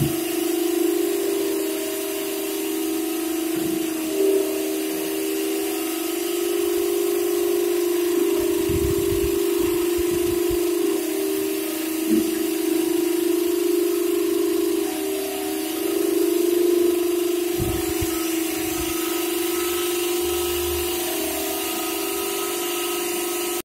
you.